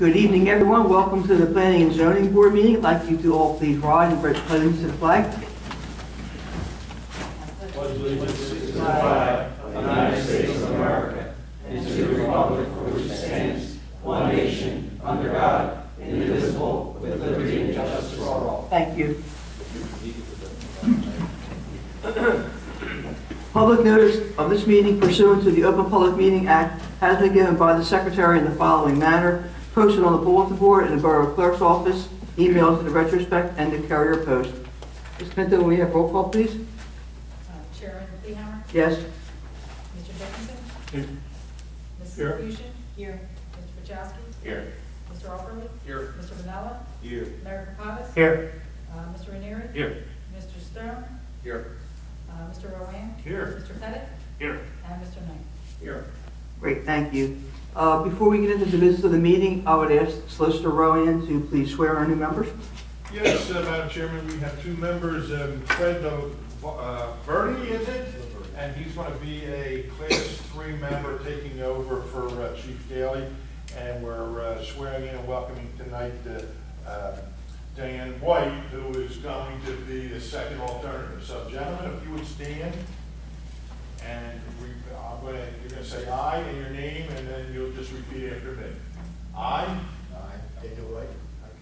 Good evening, everyone. Welcome to the Planning and Zoning Board meeting. I'd like you to all please rise and pledge allegiance to the flag. To the flag the United States of America and to the republic for which it stands, one nation, under God, indivisible, with liberty and justice for all. Thank you. Public notice of this meeting pursuant to the Open Public Meeting Act has been given by the Secretary in the following manner, posted on the bulletin board in the Borough Clerk's office, emailed to the retrospect, and the Courier-Post. Ms. Pinto, will we have roll call, please? Uh, Chairman Lehammer, Yes? Mr. Dickinson, Here. Mrs. Here. Fusion. Here. Mr. Wachowski, Here. Mr. Albertly. Here. Mr. Manella, Here. Mayor Kapadas. Here. Uh, Mr. Ranieri. Here. Mr. Stone, Here. uh, Mr. Rowan. Here. Mr. Pettit, Here. and Mr. Knight. Here. Great, thank you. Uh, Before we get into the business of the meeting, I would ask Solicitor Rowan to please swear our new members. Yes, uh, Madam Chairman, we have two members, um, Fred uh, is it? And he's going to be a Class 3 member taking over for uh, Chief Daly. And we're uh, swearing in and welcoming tonight uh, uh, White, who is going to be the second alternative. So gentlemen, if you would stand, and we- I'm going to, you're going to say aye and your name, and then you'll just repeat after me. I, I, Daniel White,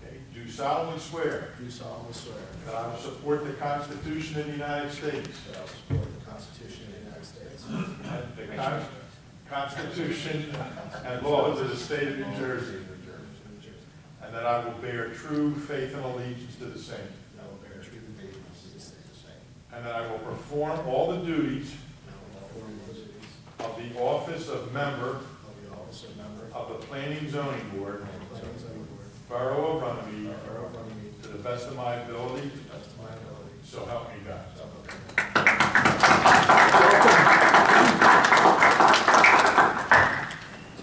okay, do solemnly swear do solemnly swear that I will support the Constitution of the United States that I will support the Constitution of the United States and the Con- Constitution and laws of the state of New Jersey, and that I will bear true faith and allegiance to the same, and I will bear true faith to the state of the same. and that I will perform all the duties And I will perform the duties of the office of member of the office of member of of the Planning Zoning Board, the Planning Zoning Board, Borough of Runnemede, Borough of Runnemede, to the best of my ability, to the best of my ability. so help me God. So help me God.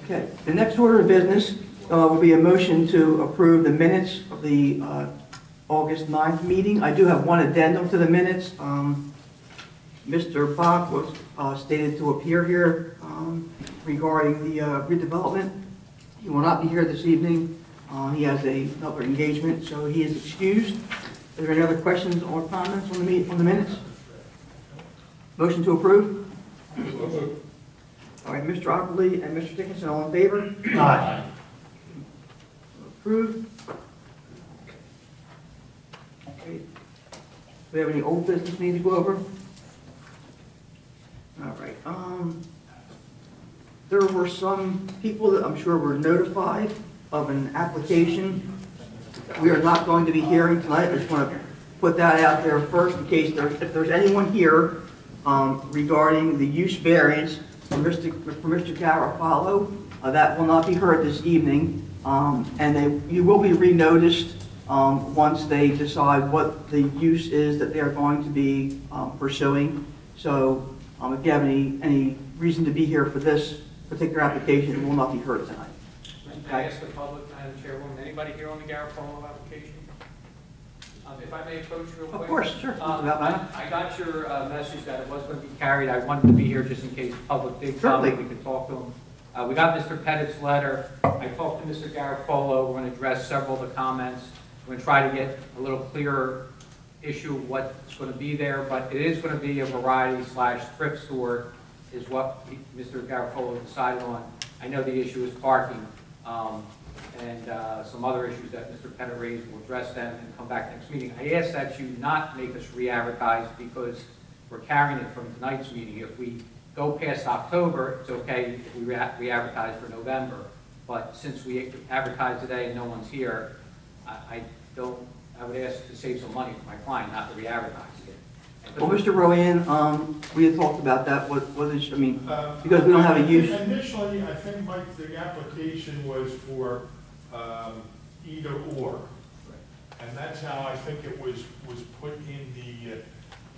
Okay, the next order of business uh, will be a motion to approve the minutes of the uh, August 9th meeting. I do have one addendum to the minutes. Um, Mr. Bach was uh, stated to appear here um, regarding the uh, redevelopment. He will not be here this evening. Uh, He has a- another engagement, so he is excused. Are there any other questions or comments on the meet- on the minutes? Motion to approve? All right, Mr. Ockley and Mr. Dickinson, all in favor? Aye. Approved. Okay. Do we have any old business need to go over? All right, um, there were some people that I'm sure were notified of an application. We are not going to be hearing tonight, I just want to put that out there first in case there's, if there's anyone here, um, regarding the use variance for Mr. for Mr. Garofalo, uh, that will not be heard this evening. Um, and they, you will be re-noticed, um, once they decide what the use is that they are going to be, um, pursuing. So, um, if you have any, any reason to be here for this particular application, it will not be heard tonight. Can I ask the public, Madam Chairwoman, anybody here on the Garofalo application? Um, If I may approach real quick? Of course, sure. Um. I I got your uh, message that it was going to be carried. I wanted to be here just in case the public did come, Certainly. we could talk to them. Uh, We got Mr. Pettit's letter. I talked to Mr. Garofalo. We're going to address several of the comments. We're going to try to get a little clearer issue what's going to be there, but it is going to be a variety slash thrift store is what Mr. Garofalo decided on. I know the issue is parking, um, and uh, some other issues that Mr. Pettit raised, we'll address them and come back next meeting. I ask that you not make us re-advertise because we're carrying it from tonight's meeting. If we go past October, it's okay if we re- re-advertise for November. But since we advertise today and no one's here, I I don't, I would ask to save some money for my client, not to re-advertise it. Well, Mr. Rowan, um, we had talked about that, what, what is, I mean, Uh, Because we don't have a use. Initially, I think, Mike, the application was for um, either or. And that's how I think it was, was put in the, uh,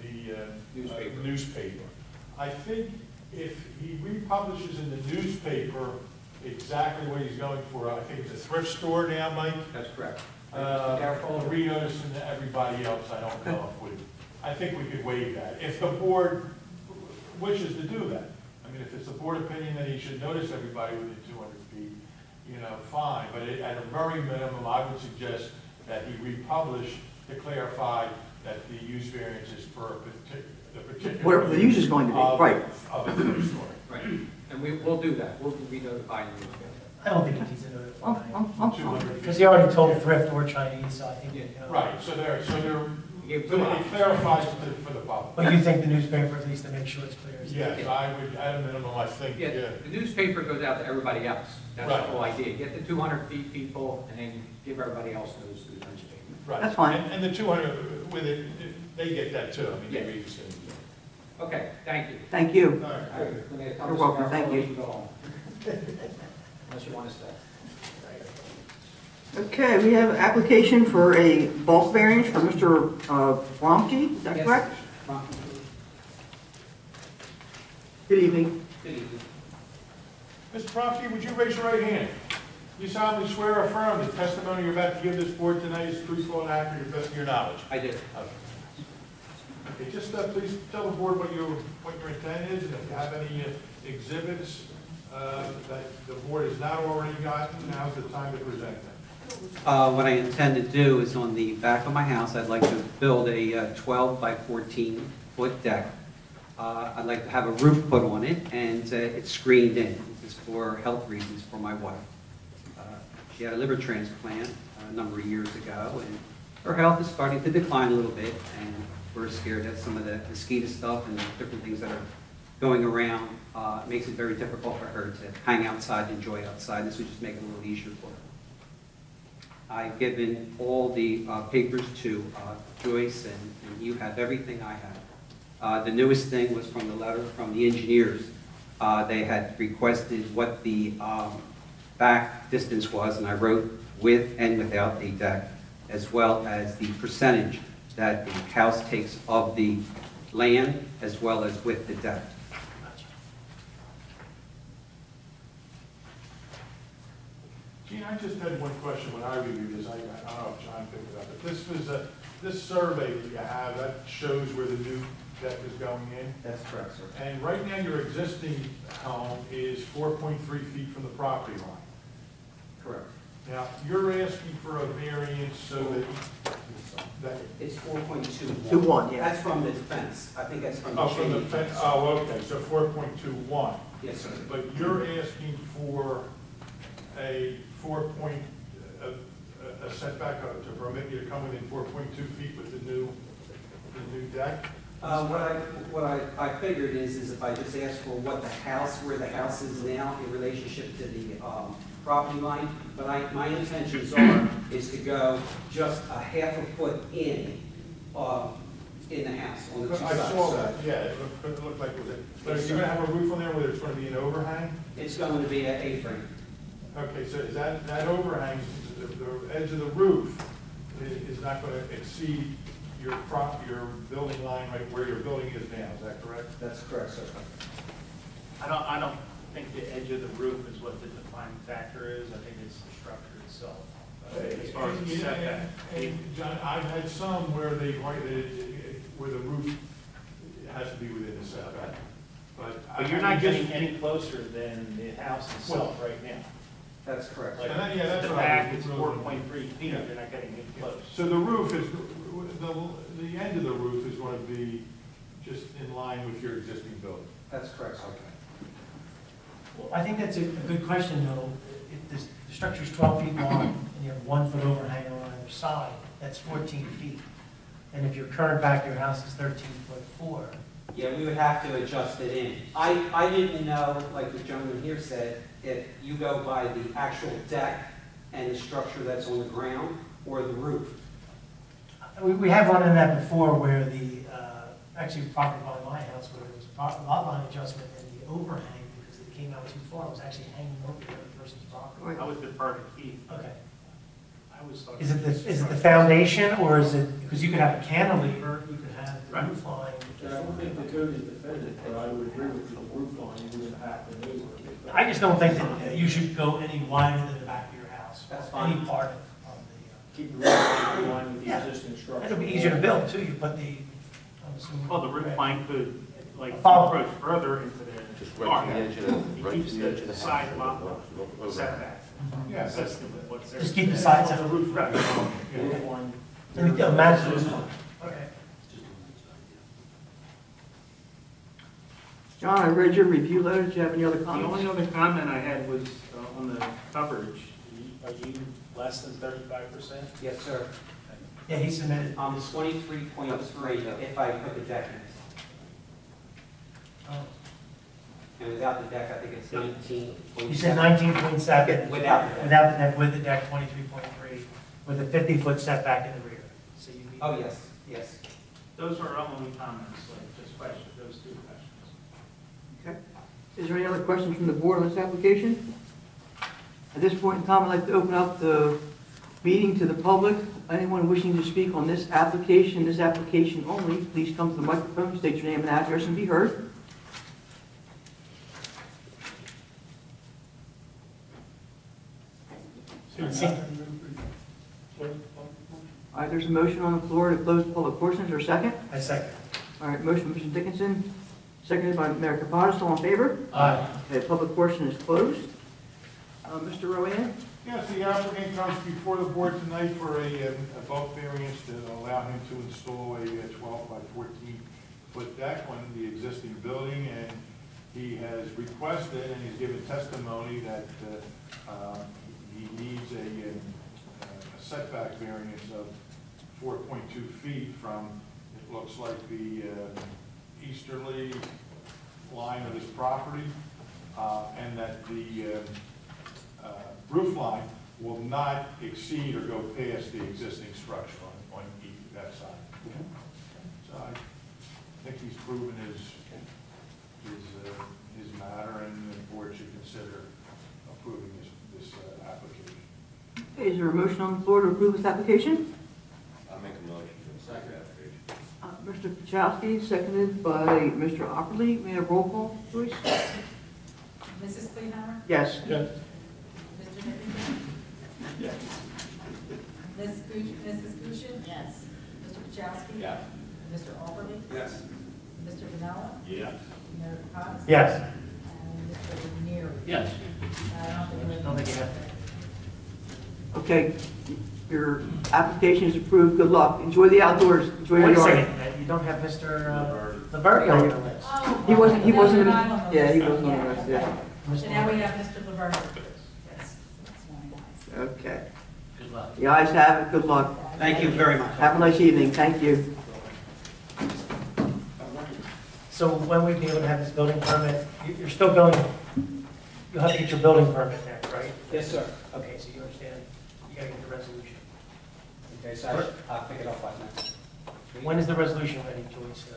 the uh, Newspaper. uh, newspaper. I think if he republishes in the newspaper exactly what he's going for, I think it's a thrift store now, Mike. That's correct. Uh, Mr. Garofalo? Renoticing to everybody else, I don't know if we, I think we could waive that. If the board wishes to do that. I mean, if it's the board opinion that he should notice everybody within two hundred feet, you know, fine, but it- at a very minimum, I would suggest that he republish to clarify that the use variance is for a partic, the particular. Whatever the use is going to be, of- right. Of a third story. Right, and we, we'll do that, we'll be notifying you. I don't think it needs to I'm, I'm, I'm Two fine. hundred feet. because he already told thrift or Chinese, so I think, you know. Right, so there, so there, You gave so it options. clarifies it to- for the public. But you think the newspaper, at least to make sure it's clear? is- Yes, I would, at a minimum, I think, Yeah, yeah. the newspaper goes out to everybody else, that's Right. the whole idea, get the two hundred feet people, and then give everybody else those through the newspaper. Right. That's fine. And and the two hundred, with it, they get that too, I mean, they Yeah. read the same. Okay, thank you. Thank you. All right, All right, You're welcome, thank you. Unless you want to stay. Okay, we have application for a bulk variance for Mr. uh, Blomke, is that Yes. correct? Ron, Good evening. good evening. Mr. Promke, would you raise your right hand? You solemnly swear or affirm the testimony you're about to give this board tonight is truthful and accurate to the best of your knowledge? I did. Okay, just uh, please tell the board what your, what your intent is, and if you have any uh, exhibits uh, that the board has not already gotten, now's the time to present them. Uh, What I intend to do is on the back of my house, I'd like to build a uh, 12 by 14 foot deck. Uh, I'd like to have a roof put on it, and uh, it's screened in. Is for health reasons for my wife. Uh, She had a liver transplant a number of years ago, and her health is starting to decline a little bit, and we're scared that some of the mosquito stuff and different things that are going around uh, makes it very difficult for her to hang outside, and enjoy outside. This would just make it a little easier for her. I've given all the uh, papers to uh, Joyce, and and you have everything I have. Uh, The newest thing was from the letter from the engineers. Uh, They had requested what the um, back distance was, and I wrote with and without a deck, as well as the percentage that the house takes of the land, as well as with the deck. Gene, I just had one question when I reviewed this, I, I don't know if John picked it up, but this was a, this survey that you have, that shows where the new deck is going in. That's correct, sir. And right now, your existing home is four point three feet from the property line. Correct. Now, you're asking for a variance so that, that, It's 4.21. Two one, yeah. That's from the fence. I think that's from the oh, from the chain fence, oh, okay, so four point two one. Yes, sir. But you're asking for a four point, a a setback uh, to permit you to come within four point two feet with the new, the new deck? Uh, what I, what I, I figured is, is if I just ask for what the house, where the house is now in relationship to the, um, property line, but I, my intentions are, is to go just a half a foot in, uh, in the house, on the two I sides. saw that, yeah, it looked, it looked like it was, but you're gonna have a roof on there where there's gonna be an overhang? It's going to be an A-frame. Okay, so is that, that overhang, the, the edge of the roof is, is not gonna exceed your prop, your building line right where your building is now, is that correct? That's correct, sir. I don't, I don't think the edge of the roof is what the defining factor is, I think it's the structure itself. uh, As far as the And- setback. and- and, John, I've had some where they, write that it- where the roof has to be within the setback, but. I- But you're I not just- getting any closer than the house itself right now. That's correct. Like, And that- yeah, that's the what I back was is really- four point three feet, Yeah. you're not getting any close. So the roof is, the, the end of the roof is gonna be just in line with your existing building? That's correct, sir. Well, I think that's a, a good question, though. If this, the structure's twelve feet long, and you have one foot overhang on either side, that's fourteen feet. And if your current back of your house is thirteen foot four, Yeah, we would have to adjust it in. I, I didn't know, like the gentleman here said, if you go by the actual deck and the structure that's on the ground or the roof. we, we have run into that before where the, uh, actually property by my house, where there was a lot line adjustment and the overhang, because it came out too far, was actually hanging over the other person's property. I would defer to Keith, Okay. I was thought. Is it the, is it the foundation, or is it, because you could have a cantilever, you could have the Right. roof line. I don't think the code is definitive, but I would agree with you, the roof line, you wouldn't have to move it. I just don't think that you should go any wider than the back of your house. That's or Any fine. part of, of the, uh, Keep the roof line in line with the Yeah. existing uh, structure. it'll be easier to build too, you put the, um, I'm assuming. Well, the roof line could, like, Follow. approach further into the Just right to the edge of the, right to the edge of the Side lot setback. Yes, That's that's, the- what's there. Just keep the sides out. The roof, right. Yeah. One- And it uh, matches this one. Okay. John, I read your review letter. Do you have any other comments? The comments? only other comment I had was uh, on the coverage. Are you less than thirty-five percent? Yes, sir. Yeah, he submitted. I'm twenty-three point three if I put the deck in. Oh. And without the deck, I think it's nineteen point seven. You said nineteen point seven. Without the deck. Without the deck, with the deck, twenty-three point three, with a fifty-foot setback in the rear. So you meet. Oh, yes, yes. Those are our only comments, like just questions, those two questions. Okay. Is there any other questions from the board on this application? At this point in time, I'd like to open up the meeting to the public. Anyone wishing to speak on this application, this application only, please come to the microphone, state your name and address, and be heard. All right, there's a motion on the floor to close the public portion. Is there a second? I second. All right, motion Mr. Dickinson, seconded by Mayor Kapadas. All in favor? Aye. Okay, public portion is closed. Uh, Mr. Rowan? yes, the applicant comes before the board tonight for a, um, a bulk variance to allow him to install a uh, twelve by fourteen foot deck on the existing building, and he has requested, and he's given testimony that, uh, uh, he needs a, um, a setback variance of four point two feet from, it looks like the, uh, easterly line of his property, uh, and that the, um, uh, roof line will not exceed or go past the existing structure on, on each, that side. So I think he's proven his, his, uh, his matter, and the board should consider approving this, this uh, application. Okay, is there a motion on the floor to approve this application? I'll make a motion to accept the application. Uh, Mr. Kachowski, seconded by Mr. Opperly. May I roll call, Joyce? Mrs. Kleehammer? Yes. Mr. Dickinson? Yes. Ms. Gooch, Mrs. Goshen? Yes. Mr. Kachowski? Yeah. Mr. Alberly? Yes. Mr. Vanella? Yes. Mayor Potts? Yes. And Mr. Neary? Yes. I don't think we have- Don't think you have to. Okay, your application is approved. Good luck. Enjoy the outdoors. Enjoy your Wait a yard. second, uh, you don't have Mr. uh, Laverty on your list. Oh, He wasn't, he no, wasn't, not on the yeah, he list. wasn't on the list, yeah. So now we have Mr. Laverne. Yes, that's very. Okay. Good luck. The ayes have it. Good luck. Thank you very much. Have a nice evening. Thank you. So when we'd be able to have this building permit, you- you're still going, you'll have to get your building permit there, right? Yes, sir. Okay, so you understand, you gotta get the resolution. Okay, so I- I'll pick it up by next. When is the resolution ready, Joyce? uh,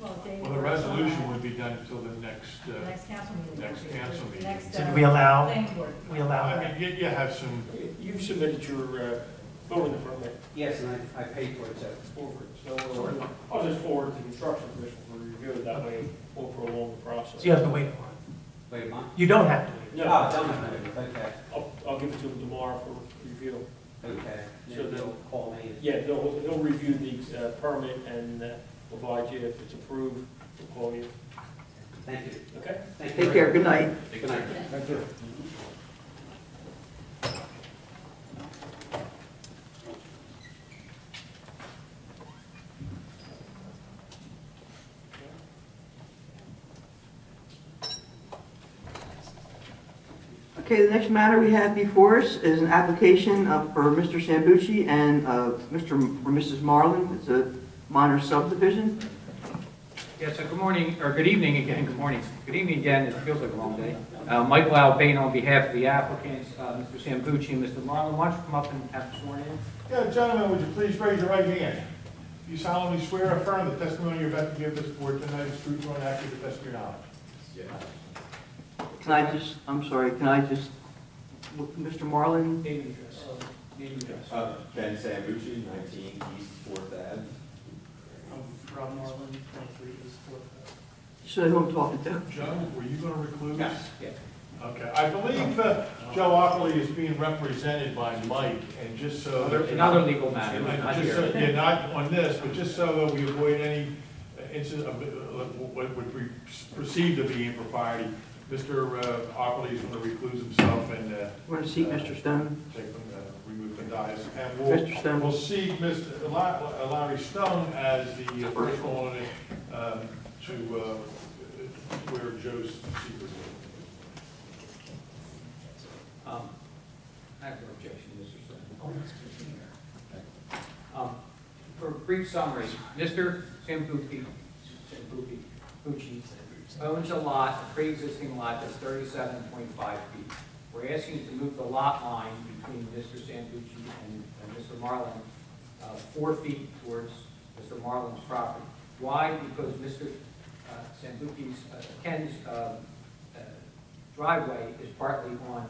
Well, David, Well, the resolution would be done until the next, uh, next council meeting. Next council meeting. next, So do uh, we allow- planning board. We allow I that? mean, you, you have some, You've submitted your uh, building permit Yes, and I, I paid for it, so. forward, so uh, I'll just forward to the construction commission for review, that way we'll prolong the process. So you have to wait a month. Wait a month? You don't have to wait. No. Oh, don't have to, okay, I'll, I'll give it to him tomorrow for review. okay. So Then the- they'll call me. Yeah, he'll, he'll review the uh, permit and uh, provide you, if it's approved, we'll call you, Thank you. okay? Thank you Take very care. Good night. Good night. Thank you. Okay, the next matter we have before us is an application uh, for Mr. Sambucci and uh, Mr. M- or Mrs. Marlin. It's a minor subdivision. Yes, so good morning, or good evening again, good morning. Good evening again, it feels like a long day. Uh, Michael Albane on behalf of the applicants, uh, Mr. Sambucci and Mr. Marlin, why don't you come up and have sworn in? yeah, gentlemen, would you please raise your right hand? Do you solemnly swear or affirm the testimony you're about to give this board tonight is truthful and accurate to the best of your knowledge? Can I just, I'm sorry, can I just, Mr. Marlin? Name and address. Name and address. Uh, Ben Sambucci, 19 East Fourth Ave. I'm Rob Marlin, twenty-three East Fourth. Ave. So who I'm talking to? Joe, were you going to recluse? Yes. Yeah. Okay, I believe uh, Joe Ockley is being represented by Mike, and just so. that- Another legal matter, not Just so- Yeah, not on this, but just so that we avoid any, incident, of, uh, what would be perceived to be impropriety, Mr. uh, Ockley is going to recluse himself and uh, We're going to seat Mr. Stone. take, uh, remove the dais. And we'll, Mr. Stone. we'll see Mr. La- Larry Stone as the first alternate um, to uh, where Joe's seat was. Um, I have no objection, Mr. Stone. Oh, that's good. Um, For a brief summary, Mr. Sambuki, Sambuki, Pucci owns a lot, a pre-existing lot that's thirty-seven point five feet. We're asking to move the lot line between Mr. Sambucci and and Mr. Marlin uh, four feet towards Mr. Marlin's property. Why? Because Mr. uh, Sambuki's, uh, Ken's uh, uh, driveway is partly on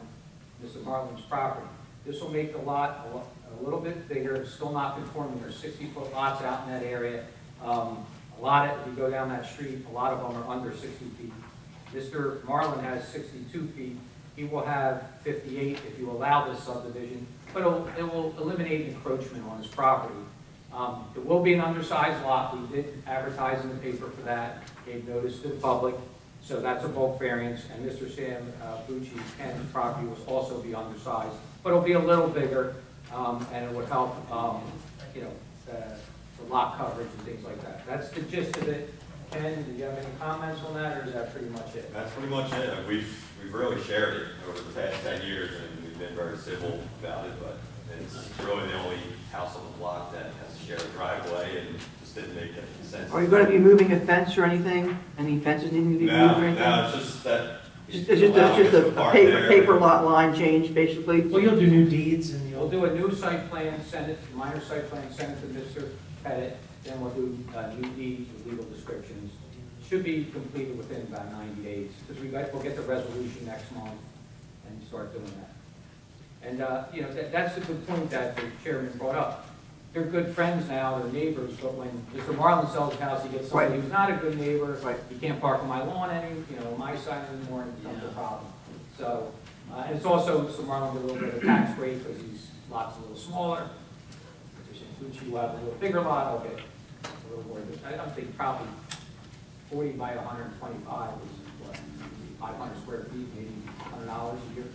Mr. Marlin's property. This will make the lot a a little bit bigger, it's still not conforming, there's 60-foot lots out in that area. Um, A lot of, if you go down that street, a lot of them are under 60 feet. Mr. Marlin has 62 feet, he will have 58 if you allow this subdivision, but it'll- eliminate encroachment on his property. Um, It will be an undersized lot, we did advertise in the paper for that, gave notice to the public, so that's a bulk variance, and Mr. Sam uh, Ken's property will also be undersized, but it'll be a little bigger, um, and it would help, um, you know, the lot coverage and things like that. That's the gist of it. Ken, do you have any comments on that, or is that pretty much it? That's pretty much it. Uh, we've, we've really shared it over the past ten years, and we've been very civil about it, but it's really the only house on the block that has a shared driveway, and just didn't make any sense. Are you going to be moving a fence or anything? Any fences needing to be moved or anything? no, it's just that. It's just, it's just a a paper, paper lot line change, basically? Well, you'll do new deeds and We'll you'll, do a new site plan, send it, minor site plan, send it to Mr. Pettit, then we'll do uh, new deeds with legal descriptions. Should be completed within about 90 days, because we got, we'll get the resolution next month and start doing that. And, uh, you know, that, that's a good point that the chairman brought up. They're good friends now, they're neighbors, but when Mr. Marlin sells his house, he gets somebody Right. who's not a good neighbor. Right. He can't park on my lawn any, you know, my side anymore, and it becomes a problem. So, uh, and it's also, Mr. Marlin get a little bit of tax rate, because his lot's a little smaller. Santucci have a little bigger lot, get a little more, I, I'm thinking probably forty by hundred and twenty-five is what, five hundred square feet, maybe hundred dollars a year,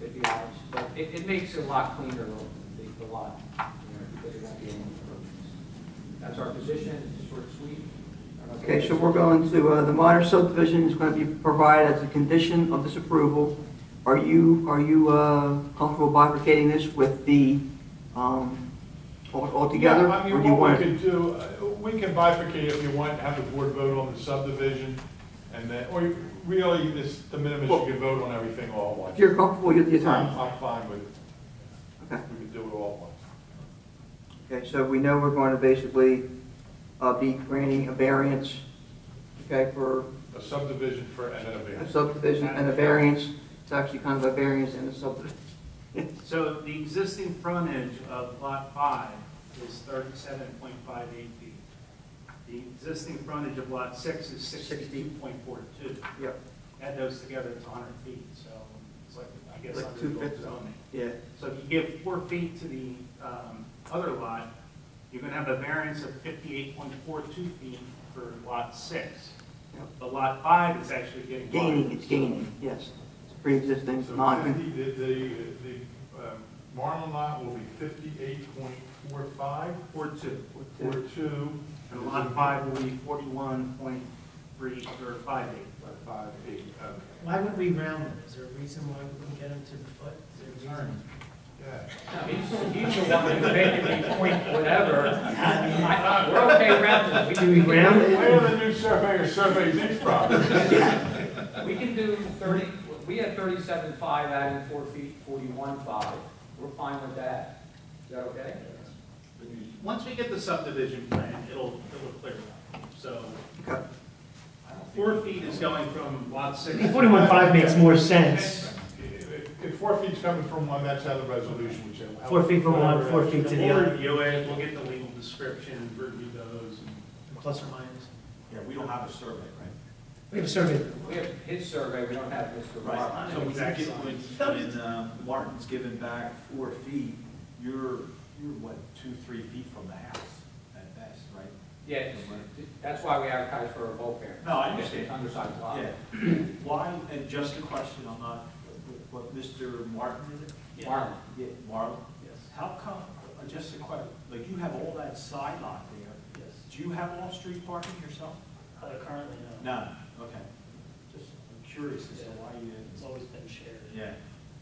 fifty dollars. But it, it makes it a lot cleaner, the, the lot, you know, because it won't be any encroachments. That's our position, it's short, and sweet. I don't know if Okay, so we're going to, uh, the minor subdivision is going to be provided as a condition of this approval. Are you, are you uh, comfortable bifurcating this with the, um, altogether? Yeah, I mean, you what want we could do, uh, we can bifurcate if you want, to have the board vote on the subdivision, and then, or you- really, this, the minimum, is you can vote on everything all at once. If you're comfortable, you're the I'm, attorney. I'm fine with it. Okay. We could do it all at once. Okay, so we know we're going to basically uh, be granting a variance, okay, for A subdivision for, and then a a variance. subdivision and a variance. It's actually kind of a variance and a subdivision. So the existing frontage of lot five is thirty-seven point five eight feet. The existing frontage of lot six is sixty-two point four two. Yep, Add those together, it's hundred feet, so it's like, I guess, Like under two the fifty. zoning. yeah. So if you give four feet to the um, other lot, you're gonna have a variance of fifty-eight point four two feet for lot six. Yep. But lot five is actually getting. Gaining, wider. it's gaining, yes. It's pre-existing, So non, fifty, the, the, the, um, Marlin lot will be fifty-eight point four five, Four two. four two. And lot five will be forty-one point three, or five eight. Five, eight, um, why would we round them? Is there a reason why we wouldn't get them to the foot? Is there a reason? yeah. No, He's, he's the one who's making me point whatever. I- We're okay rounding, we Do we can, round it? Where the new surveyor surveys each property. we can do thirty, we had thirty-seven five, adding four feet, forty-one five. We're fine with that. Is that okay? Once we get the subdivision plan, it'll, it'll clear up. So okay. four feet is going from lot six. Forty-one five makes more sense. If if four feet's coming from one, that's how the resolution would say. Four feet from one, four feet to the We'll other, review it, we'll get the legal description, review those. and- plus or minus. Yeah, we don't have a survey, right? We have a survey. We have his survey, we don't have Mr. Martin. So when you get, when, when, uh, Martin's given back four feet, you're, you're what, two, three feet from the house at best, right? Yeah, it's- that's why we advertise for a bulk variance. No, I It's understand. Undersized lot. Yeah. Why, and just a question, I'm not, what, Mr. Martin, is it? Marlon. Yeah, Marlon? Yes. How come, uh, just a question, like you have all that side lot there, Yes. do you have off-street parking yourself? Uh, Currently, no. No, okay. Just, I'm curious as to why you It's always been shared. Yeah,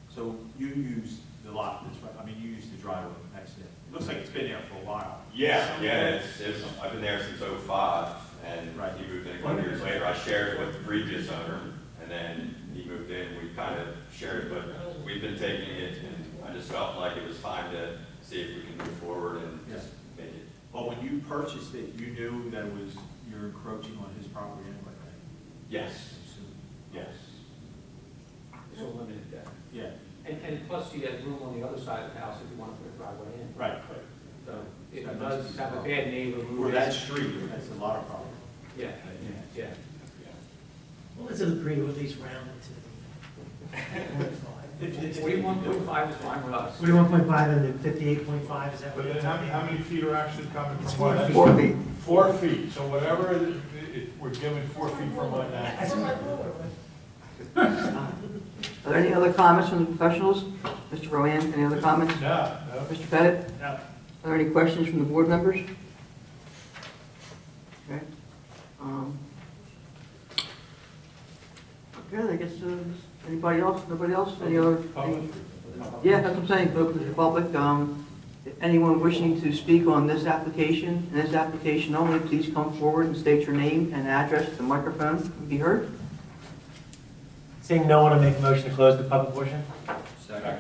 so you use the lot that's right, I mean, you use the driveway next to it. It looks like it's been there for a while. Yeah, yeah, it's, it's, I've been there since '05, and Right. he moved in a couple years later. I shared it with the previous owner, and then he moved in, we kind of shared it, but we've been taking it, and I just felt like it was time to see if we can move forward and just make it. But when you purchased it, you knew that it was, you're encroaching on his property anyway, right? Yes, yes. So limited deck. Yeah, And, and plus you have room on the other side of the house if you want to put a driveway in. right. So if it does have a bad neighbor For move that street, that's a lot of problem. Yeah, yeah. Yeah. Well, let's agree to at least round it to the If- if- Forty-one point five is fine with us. Forty-one point five and then fifty-eight point five, is that what But you're then how, talking how many feet are actually coming It's from four one? feet. Four feet. Four feet, so whatever, it, it, we're giving four feet from one end. That's Are there any other comments from the professionals? Mr. Rowan, any other comments? No, no. Mr. Pettit? No. Are there any questions from the board members? Okay. Um, Okay, I guess, uh, anybody else, nobody else, any other? any- Yeah, that's what I'm saying, open to the public. Um, if Anyone wishing to speak on this application, and this application only, please come forward and state your name and address at the microphone and be heard. Seeing no one, I make a motion to close the public portion. Second.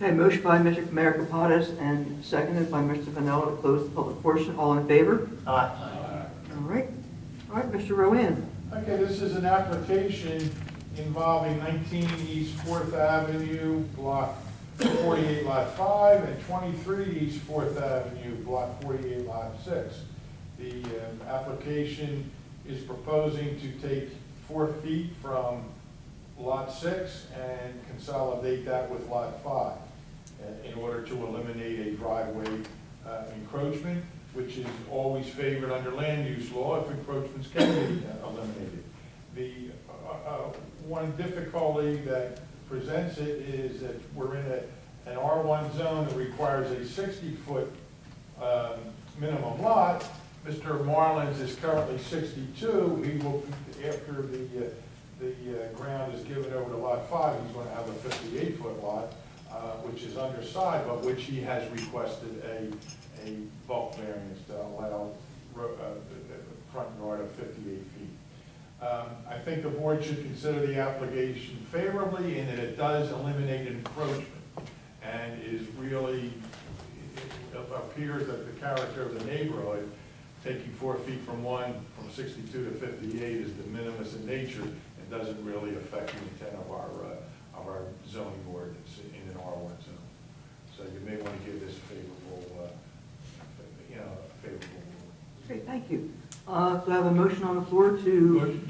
Okay, motion by Mr. Mayor Kapadas and seconded by Mr. Vanella to close the public portion. All in favor? Aye. All right. All right, Mr. Rowan. Okay, this is an application involving 19 East Fourth Avenue, Block 48, Lot 5, and 23 East Fourth Avenue, Block 48, Lot 6. The um, application is proposing to take four feet from Lot 6 and consolidate that with Lot 5 uh, in order to eliminate a driveway uh, encroachment, which is always favored under land use law if encroachments can be uh, eliminated. The uh, uh, one difficulty that presents it is that we're in a, an R1 zone that requires a 60-foot um, minimum lot. Mr. Marlins is currently 62. He will, after the, uh, the uh, ground is given over to Lot 5, he's going to have a 58-foot lot, uh, which is undersized, but which he has requested a, a bulk variance to allow ro- uh, the- the front yard of 58 feet. Um, I think the board should consider the application favorably in that it does eliminate encroachment and is really, it appears that the character of the neighborhood, taking four feet from one, from 62 to 58 is de minimis in nature and doesn't really affect the intent of our, uh, of our zoning ordinance in an R1 zone. So you may want to give this a favorable, uh, you know, a favorable ruling. Okay, thank you. Uh, Do I have a motion on the floor to,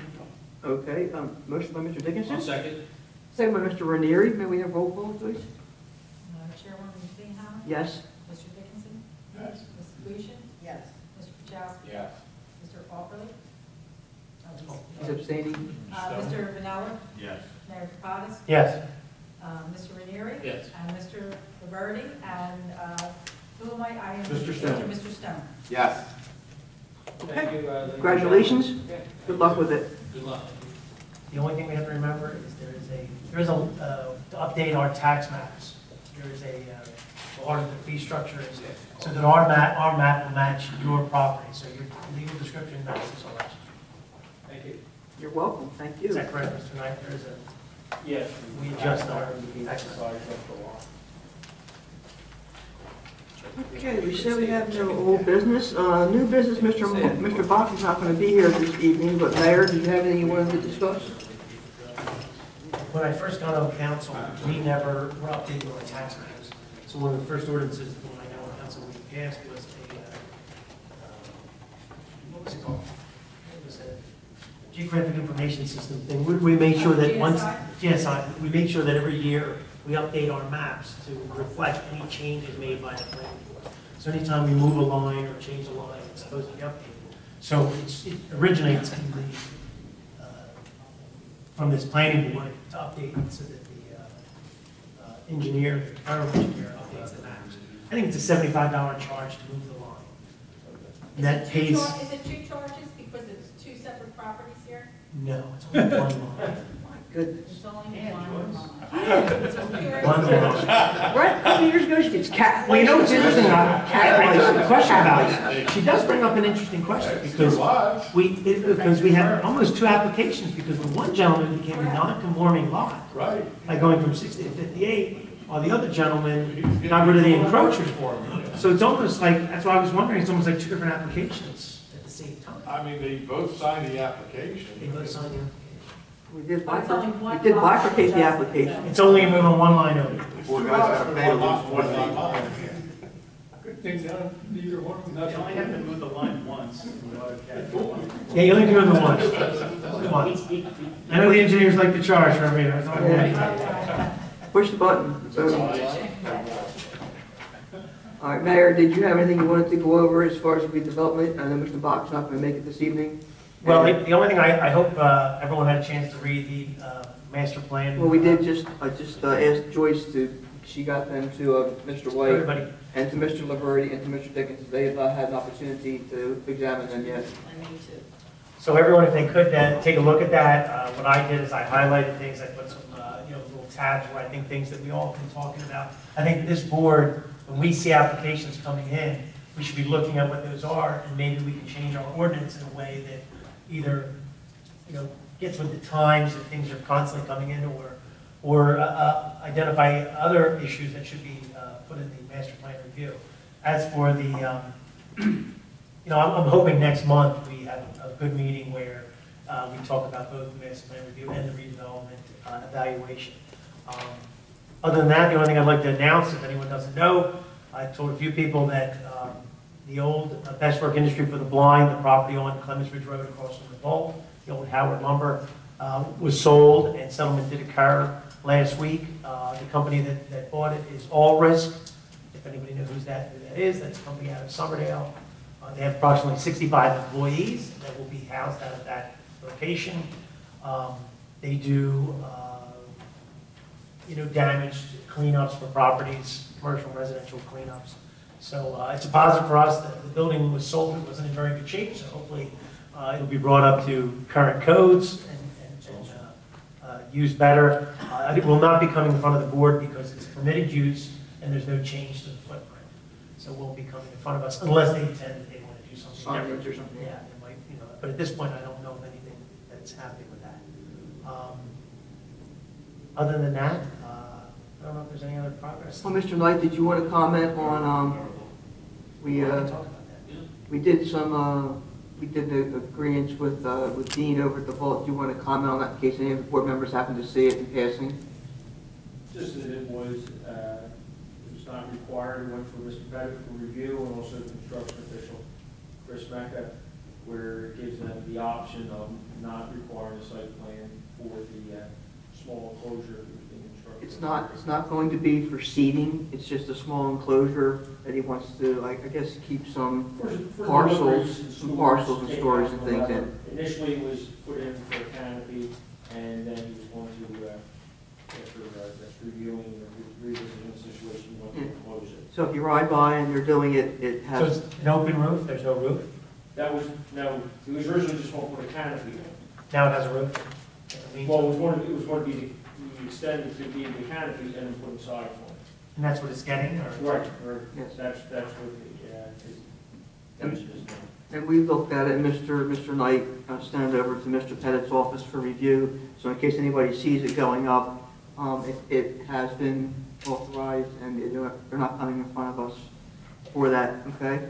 okay, um, motion by Mr. Dickinson? second. Second by Mr. Ranieri. May we have roll call, please? Madam Chairwoman Bingham? Yes. Mr. Dickinson? Yes. Mrs. Gleason? Yes. Mr. Kachasik? Yes. Mr. Auberly? He's he's- abstaining. Uh, Mr. Vanella? Yes. Mayor Kapadas? Yes. Uh, Mr. Ranieri? Yes. And Mr. Roberti, and, uh, who am I? I am. Mr. Stone. Mr. Stone. Yes. Okay. you, uh, ladies and Congratulations. gentlemen. Good luck with it. Good luck. The only thing we have to remember is there is a, there is a, uh, to update our tax maps. There is a, uh, part of the fee structure is, so that our map, our map will match your property, so your legal description matches ours. Thank you. You're welcome. Thank you. Is that correct, Mr. Knight? There is a, Yes. we adjust our tax Size map. of the lot. Okay, we said we have no old business. Uh, New business, Mr. M- Mr. Box is not going to be here this evening, but Mayor, do you have anything you wanted to discuss? When I first got on council, we never were updating our tax maps. So one of the first ordinances when I got on council we passed was a, uh, uh, what was it called? It was a geographic information system thing. We, we made sure that once, GSI, we make sure that every year we update our maps to reflect any changes made by the planning board. So anytime we move a line or change a line, it's supposed to be updated. So it's, it originates in the, uh, from this planning board to update so that the uh, uh, engineer, the borough engineer updates the maps. I think it's a seventy-five dollar charge to move the line. And that Is it two pays, Is it two charges because it's two separate properties here? no, it's only one line. Goodness. It's only one line. It's okay. One line. Right, a couple years ago, she gets cat. Well, you know what's interesting, I, Cat I I have a question about it. She does bring up an interesting question, because Live. we, it- because we had almost two applications, because the one gentleman became a non-conforming lot Right. by going from sixty to fifty-eight, while the other gentleman got rid of the encroachment for him. So it's almost like, that's why I was wondering, it's almost like two different applications at the same time. I mean, they both signed the application. They both signed the- We did But bifurcate, we did bifurcate the application. It's only moving one line over. Poor guys gotta pay to lose One one lot, feet. Good thing none, neither one of them. You only have to move the line once. in the AutoCAD. Yeah, you only do it once. Once. I know the engineers like to charge for every, that's all right. Push the button. Vote. All right, Mayor, did you have anything you wanted to go over as far as redevelopment? I know Mr. Bach's not gonna make it this evening. Well, the the only thing, I, I hope uh, everyone had a chance to read the uh, master plan. Well, we did just, I just uh, asked Joyce to, she got them to uh, Mr. White Everybody, and to Mr. Laverty and to Mr. Dickens. They have not had an opportunity to examine them yet. I need to. so everyone, if they could, uh, take a look at that. Uh, What I did is I highlighted things, I put some, uh, you know, little tabs where I think things that we all have been talking about. I think this board, when we see applications coming in, we should be looking at what those are, and maybe we can change our ordinance in a way that either, you know, gets with the times, that things are constantly coming in, or, or uh, uh, identify other issues that should be uh, put in the master plan review. As for the, um, you know, I'm, I'm hoping next month we have a good meeting where uh, we talk about both the master plan review and the redevelopment uh, evaluation. Um, Other than that, the only thing I'd like to announce, if anyone doesn't know, I told a few people that um, the old uh, Best Work Industry for the Blind, the property on Clements Bridge Road across from the vault, the old Howard Lumber, uh, was sold and settlement did occur last week. Uh, The company that, that bought it is All Risk. If anybody knows who's that, who that is, that's a company out of Somerdale. Uh, They have approximately 65 employees that will be housed out of that location. Um, They do, uh, you know, damaged cleanups for properties, commercial residential cleanups. So uh, it's a positive for us that the building was sold, it wasn't in very good shape, so hopefully uh, it'll be brought up to current codes and, and- and uh, uh, used better. Uh, It will not be coming in front of the board because it's permitted use and there's no change to the footprint. So it won't be coming in front of us unless they intend that they want to do something different. Or something. Yeah, might, you know, but at this point, I don't know of anything that's happening with that. Um, Other than that, uh, I don't know if there's any other progress. Well, Mr. Knight, did you want to comment on, um, we, We can uh, talk about that. we did some, uh, we did the agreements with, uh, with Dean over at the vault. Do you want to comment on that in case any of the board members happen to see it in passing? Just that it was, uh, it was not required, it went for Mr. Pettit for review and also the construction official, Chris Mecca, where it gives them the option of not requiring a site plan for the, uh, small enclosure that was being constructed. It's not, it's not going to be for seating, it's just a small enclosure that he wants to, like, I guess, keep some For- for parcels, deliveries and some stores, parcels and takeout storage and things whatever. in. Initially, it was put in for a canopy, and then he was going to, uh, after, uh, that's reviewing or revisiting the situation, he wanted to close it. So if you ride by and they're doing it, it So has, it's an open roof, there's no roof? That was, no, it was originally just going to put a canopy in. Now it has a roof? I mean, Well, it was going to, it was going to be, we extended to be the canopy and then putting sides on And that's what it's getting, or? it. Right, or, Yes. that's, that's what the, uh, is- that's just, and we looked at it, Mr. Mr. Knight uh, sent it over to Mr. Pettit's office for review. So in case anybody sees it going up, um, it, it has been authorized and they're they're not coming in front of us for that, okay?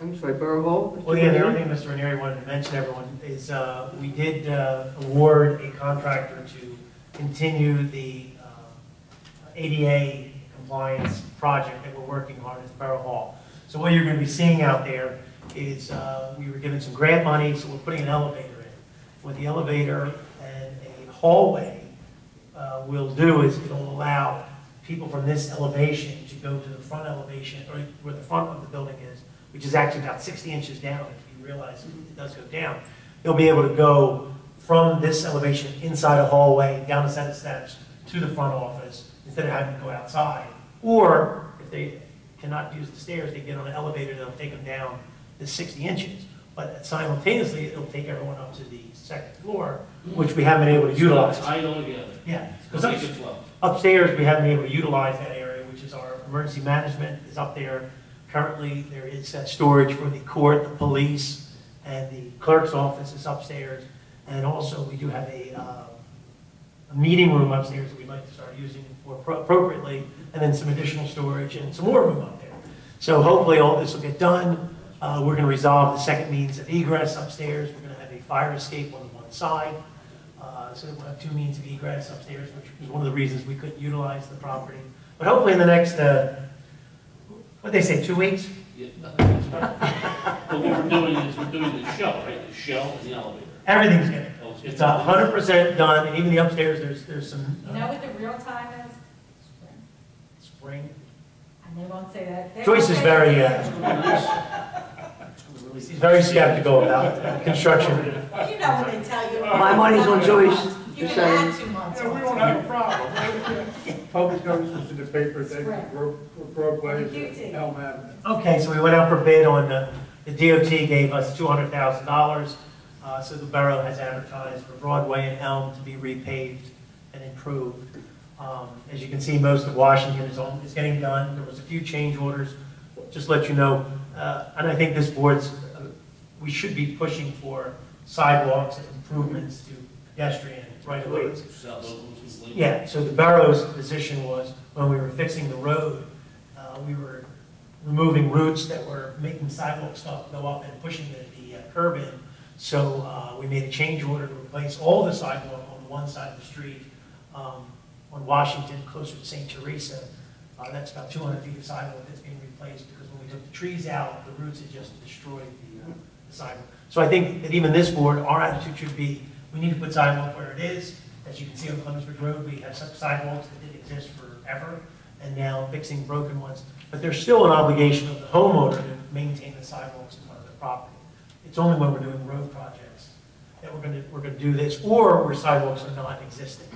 I'm sorry, Borough Hall? Mr. Well, yeah, the only thing Mr. Ranieri wanted to mention, everyone, is uh, we did uh, award a contractor to continue the uh, ADA compliance project that we're working on at Borough Hall. So what you're going to be seeing out there is, uh, we were given some grant money, so we're putting an elevator in. What the elevator and a hallway uh, will do is it'll allow people from this elevation to go to the front elevation, or where the front of the building is, which is actually about 60 inches down if you realize it does go down. you'll be able to go from this elevation inside a hallway, down a set of steps, to the front office, instead of having to go outside. Or if they cannot use the stairs, they get on an elevator, that'll take them down to 60 inches. But simultaneously, it'll take everyone up to the second floor, which we haven't been able to utilize. All together. Yeah, because flow. upstairs, we haven't been able to utilize that area, which is our emergency management is up there. Currently, there is that storage for the court, the police, and the clerk's office is upstairs. And also, we do have a, uh, a meeting room upstairs that we'd like to start using more appro- appropriately, and then some additional storage and some more room up there. So hopefully, all this will get done. Uh, We're going to resolve the second means of egress upstairs. We're going to have a fire escape on the one side. Uh, So we'll have two means of egress upstairs, which was one of the reasons we couldn't utilize the property. But hopefully in the next, uh, what'd they say, two weeks? Yeah, nothing. But what we're doing is, we're doing the shell, right, the shell and the elevator. Everything's good. Oh, it's- It's a hundred percent done, and even the upstairs, there's, there's some. uh, You know what the real time is? Spring. Spring. And they won't say that. They Joyce won't is say very, uh, he's very skeptical about construction. You know what they tell you. My money's on Joyce, You just can add saying. two months. Yeah, we on don't have a problem. Public notices in the paper, they, Right. roadways, QT. Elm Avenue. Okay, so we went out for bid on, the the DOT gave us two hundred thousand dollars. Uh, so the borough has advertised for Broadway and Elm to be repaved and improved. Um, as you can see, most of Washington is on, is getting done. There was a few change orders, just to let you know. Uh, and I think this board's, uh, we should be pushing for sidewalks and improvements to pedestrian right of ways. South Oakland's was late. Yeah, so the borough's position was, when we were fixing the road, uh, we were removing roots that were making sidewalk stuff go up and pushing the, the uh, curb in. So, uh, we made a change order to replace all the sidewalk on one side of the street, um, on Washington, closer to St. Teresa. Uh, that's about two hundred feet of sidewalk that's being replaced, because when we took the trees out, the roots had just destroyed the, uh, the sidewalk. So I think that even this board, our attitude should be, we need to put sidewalk where it is. As you can see on Clements Bridge Road, we have some sidewalks that didn't exist forever, and now fixing broken ones. But there's still an obligation of the homeowner to maintain the sidewalks in front of their property. It's only when we're doing road projects that we're gonna, we're gonna do this, or where sidewalks are not existing.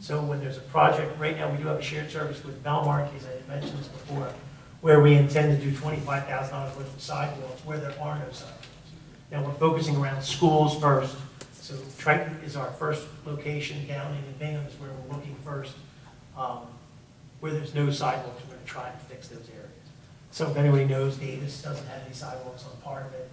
So when there's a project, right now, we do have a shared service with Bellmawr, as I mentioned this before, where we intend to do twenty-five thousand dollars worth of sidewalks where there are no sidewalks. Now, we're focusing around schools first, so Triton is our first location, Downing and Bingham is where we're looking first. Um, Where there's no sidewalks, we're gonna try and fix those areas. So if anybody knows, Davis doesn't have any sidewalks on part of it.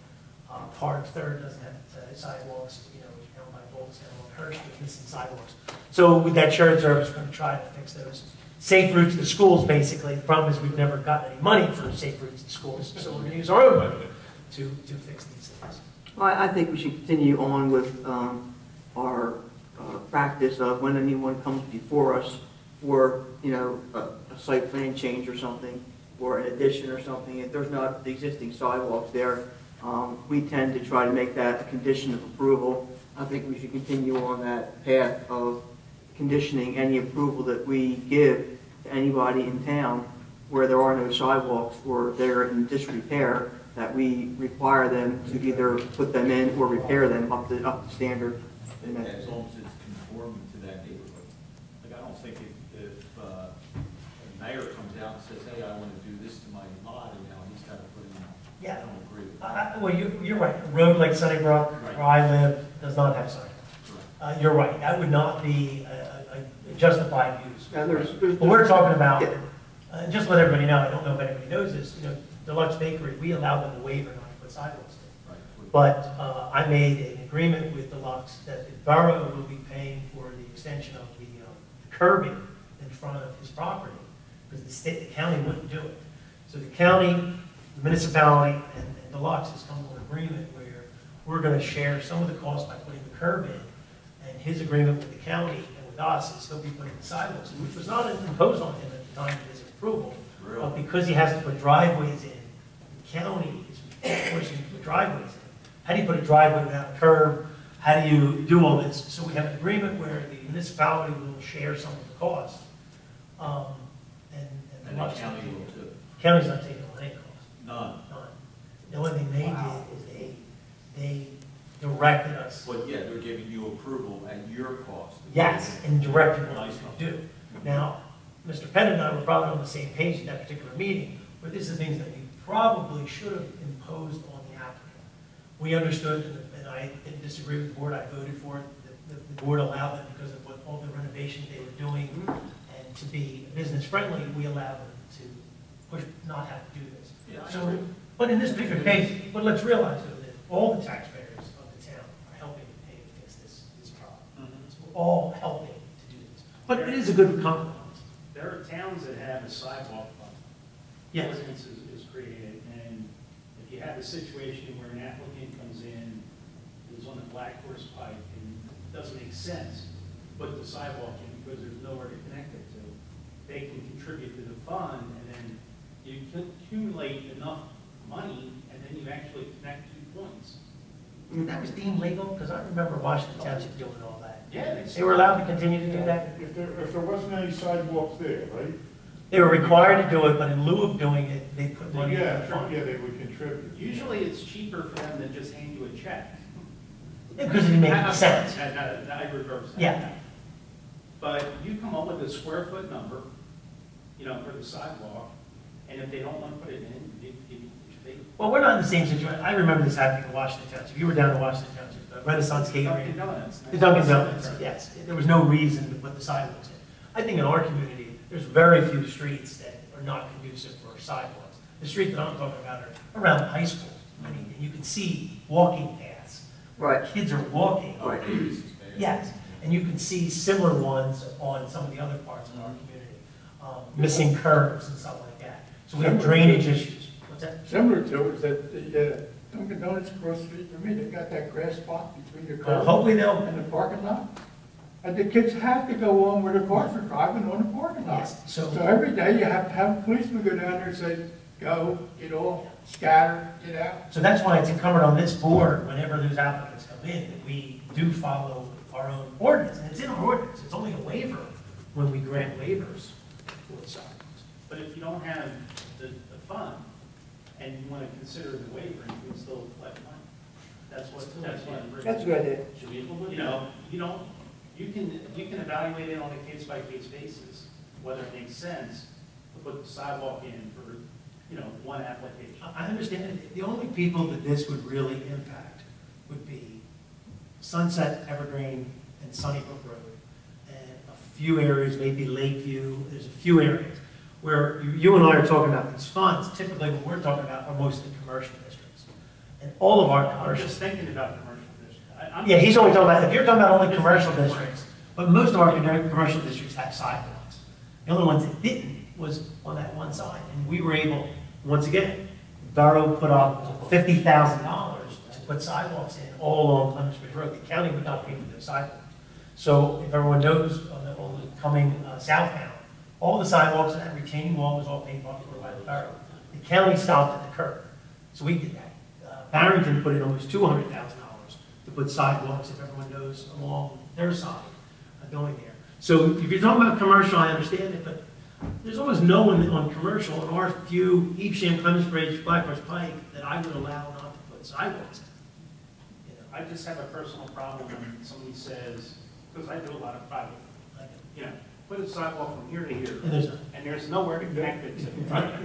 Uh, Part of Third doesn't have uh, sidewalks, you know, down by Bolton, on Hurst, with missing sidewalks. So with that shared service, we're gonna try to fix those. Safe routes to schools, basically. The problem is we've never gotten any money for safe routes to schools, so we're gonna use our own money to, to fix these things. Well, I think we should continue on with um, our uh, practice of when anyone comes before us for, you know, a a site plan change or something, or an addition or something, if there's not the existing sidewalks there, um, we tend to try to make that a condition of approval. I think we should continue on that path of conditioning any approval that we give to anybody in town where there are no sidewalks or they're in disrepair, that we require them to either put them in or repair them up to, up to standard. And that- As long as it's conforming to that neighborhood. Like, I don't think if, if, uh, a mayor comes out and says, hey, I want to do this to my lot, and now he's got to put in, Yeah. I don't agree with Uh, that. uh, Well, you, you're right. A road like Sunnybrook, where I live, does not have sidewalks. Uh, You're right. That would not be a a- a justified use. Now, there's, there's. But we're talking about, Yeah. uh, just to let everybody know, I don't know if anybody knows this, you know, Deluxe Bakery, we allow them a waiver not to put sidewalks in. Right. But uh, I made an agreement with the Deluxe that the borough will be paying for the extension of the um, curbing in front of his property, because the state, the county wouldn't do it. So the county, the municipality, and and Deluxe has come to an agreement where we're gonna share some of the cost by putting the curb in, and his agreement with the county and with us is he'll be putting the sidewalks, in, which was not imposed on him at the time of his approval. Really? But because he has to put driveways in, the county is forcing him to put driveways in. How do you put a driveway without a curb? How do you do all this? So we have an agreement where the municipality will share some of the cost. Um, and, and And the county will too. County's not taking on any cost, None. none. The only thing they did is they, they directed us, But yeah, they're giving you approval at your cost. yes, and directed what we Nice. could do. Now, Mr. Pettit and I were probably on the same page in that particular meeting, but this is things that we probably should have imposed on the applicant. We understood, and- and I didn't disagree with the board, I voted for it, the, the- the board allowed it because of what, all the renovations they were doing, and to be business friendly, we allowed them to push, not have to do this. Yeah, So, but in this particular case, but let's realize though, that all the taxpayers of the town are helping to pay to fix this, this problem. Mhm. So we're all helping to do this, but it is a good compromise. There are towns that have a sidewalk fund. Yes. Ordinance is, is created, and if you have a situation where an applicant comes in, is on a Black Horse Pike, and it doesn't make sense, to put the sidewalk in because there's nowhere to connect it to, they can contribute to the fund, and then you can accumulate enough money, and then you actually connect two points. That was deemed legal, because I remember Washington Township doing all that. Yeah, they They were allowed to continue to do that. If there, if there wasn't any sidewalks there, right? They were required to do it, but in lieu of doing it, they put money in Yeah, the fund. yeah, they would contribute. Usually, it's cheaper for them than just hand you a check. Because it didn't make I- I'm sense. sorry, I- I I reverse that. Yeah. But you come up with a square foot number, you know, for the sidewalk, and if they don't want to put it in, you, you, they. Well, we're not in the same situation. I remember this happening in Washington Township. You were down in Washington Township, Renaissance Dunkin' Catering. Donuts. The Dunkin' Donuts, yes. There was no reason to put the sidewalks in. I think in our community, there's very few streets that are not conducive for sidewalks. The street that I'm talking about are around the high school. I mean, and you can see walking paths. Right. Kids are walking. Right. Yes, and you can see similar ones on some of the other parts of our community, um, missing curves and stuff like that. So we have drainage issues. What's that? Similar to is that the uh, Dunkin' Donuts across the street from me, they got that grass spot between the Well, curb hopefully they'll, and the parking lot. And the kids have to go on where the cars are driving on the parking lot. Yes, so- So every day you have to have a policeman go down there and say, go, get off, scatter, get out. so that's why it's incumbent on this board, whenever those applicants come in, that we do follow our own ordinance. And it's in our ordinance, it's only a waiver when we grant waivers for the sidewalks. But if you don't have the, the fund, and you want to consider the waiver, you can still collect money. That's what, that's what. That's a good idea. Should we implement You know, you don't, you can, you can evaluate it on a case-by-case basis, whether it makes sense to put the sidewalk in for, you know, one application. I I understand, the only people that this would really impact would be Sunset, Evergreen, and Sunnybrook Road, and a few areas, maybe Lakeview, there's a few areas where you- and I are talking about these funds, typically what we're talking about are mostly commercial districts. And all of our I'm commercial, just thinking about commercial districts. I- I'm- yeah, he's only talking about, if you're talking about only commercial districts, but most of our commercial districts have sidewalks. The only ones that didn't was on that one side, and we were able, once again, Borough put up fifty thousand dollars to put sidewalks in all along Clements Bridge Road. The county would not pay for those sidewalks. So if everyone knows, on the, on the coming uh, southbound, all the sidewalks and that retaining wall was all paid for by the borough. The county stopped at the curb, so we did that. Uh, Barrington put in almost two hundred thousand dollars to put sidewalks, if everyone knows, along their side, uh, going there. So if you're talking about commercial, I understand it, but there's almost no one on commercial in our few, Evesham, Clements Bridge, Black Horse Pike, that I would allow not to put sidewalks. You know, I just have a personal problem when somebody says, because I do a lot of private, like, you know, put a sidewalk from here to here. And there's a, and there's nowhere to connect it to.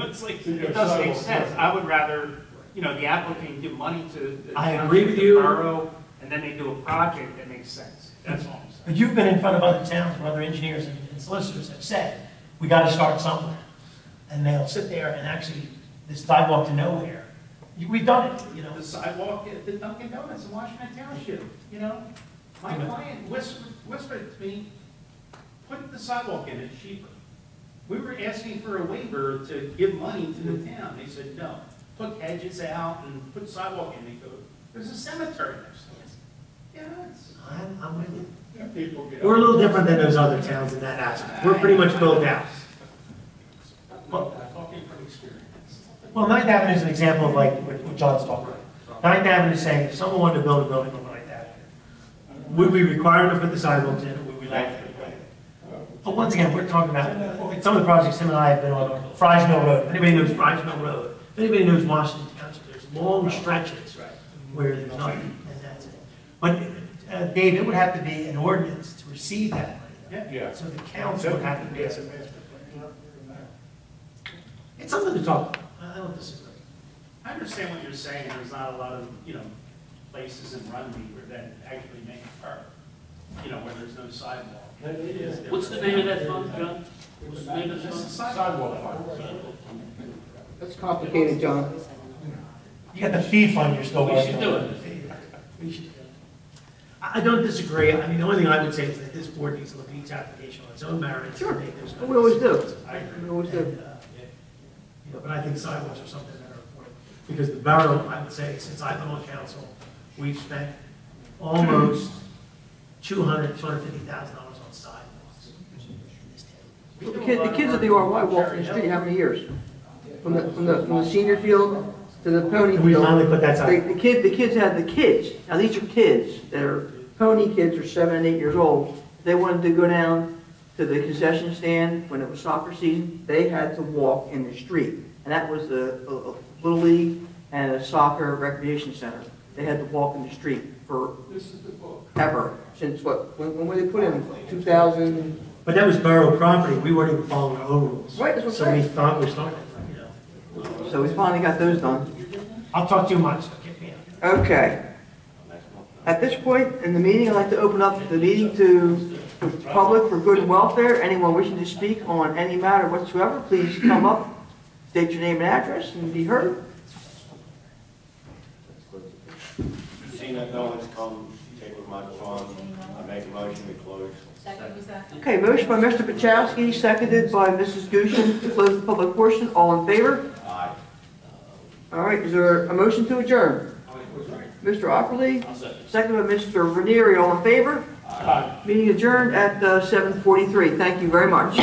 It's like, So it doesn't make sidewalks. sense. I would rather, you know, the applicant give money to. the I agree with township, the you. Borough, and then they do a project that makes sense. That's all I'm saying. but you've been in front of other towns where other engineers and and solicitors have said, we gotta start somewhere. And they'll sit there and actually, this sidewalk to nowhere, You- we've done it, you know. The sidewalk at the Dunkin' Donuts in Washington Township, you know? My client whispered, whispered to me, put the sidewalk in, it's cheaper. We were asking for a waiver to give money to the town. They said, no. put hedges out and put sidewalk in. They go, there's a cemetery next to us. Yeah, it's. I'm, I'm with you. Yeah, people get. We're a little different than those other towns in that aspect. We're pretty much built out. Well- I'm talking from experience. Well, Ninth Avenue is an example of like what what John's talking about. Ninth Avenue is saying, if someone wanted to build a building on Ninth Avenue, would we require them to put the sidewalks in, or would we let them? But once again, we're talking about, some of the projects him and I have been on, are Fries Mill Road. If anybody knows Fries Mill Road, if anybody knows Washington Township, there's long stretches, where there's nothing, and that's it. But, uh, Dave, it would have to be an ordinance to receive that money. though. Yeah. So the council would have to pass it. It's something to talk about, I don't disagree. I understand what you're saying, there's not a lot of, you know, places in Rugby where that actually make a park, you know, where there's no sidewalk. What's the name of that fund, John? What's the name of the Just a fund? That's complicated, John. You got the fee fund you're still We working should do it. We should do it. I I don't disagree, I mean, the only thing I would say is that this board needs to look at each application on its own merits. Sure. and make those We always do. I agree. We always do. And, uh, You know, but I think sidewalks are something that are important, because the borough, I would say, since I've been on council, we've spent almost two hundred, two hundred fifty thousand dollars on sidewalks in this town. The kid, the kids at the RY walk in the street, how many years? From the, from the, from the senior field to the pony And we finally put that The, side. the kid, the kids had the kids, now these are kids, they're, pony kids are seven and eight years old. They wanted to go down to the concession stand when it was soccer season, they had to walk in the street. And that was the, a, a Little League and a soccer recreation center. They had to walk in the street for This is the book. ever, since what, when, when were they put in, two thousand? But that was borough property, we weren't even following our own rules. Right, that's what I'm So we saying. thought we started, you know. So we finally got those done. I'll talk too much, so get me out. Okay. At this point in the meeting, I'd like to open up the meeting to the public for good and welfare. Anyone wishing to speak on any matter whatsoever, please come up, state your name and address, and be heard. Seeing that no one's come, take with microphone, I make a motion to close. Second was that? Okay, motion by Mr. Pachowski, seconded by Mrs. Gushen to close the public portion. All in favor? Aye. All right, is there a motion to adjourn? Mr. Ockerly, I'll second. seconded by Mr. Ranieri. All in favor? Meeting adjourned at uh, 7:43. Thank you very much.